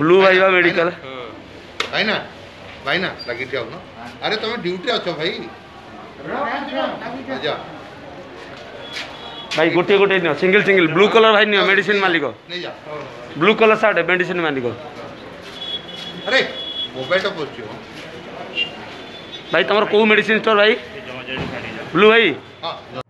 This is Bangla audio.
ବ୍ଲୁ ଭାଇବା ମେଡିକାଲ ଭାଇନା ଭାଇନା ଲାଗିଛି ଆଉ ଆରେ ତମେ ଡ୍ୟୁଟି ଅଛ ଭାଇ ভাই গোটিয়ে গোটিয়ে নিও সিঙ্গল সিঙ্গল ব্লু কলর ভাই নিও মেডিসিন মালিক ব্লু কলর সার্ট মেডিসিন মালিক আরে মোবাইলটা পড়ছিও ভাই তোমার কোউ মেডিসিন স্টোর ভাই ব্লু ভাই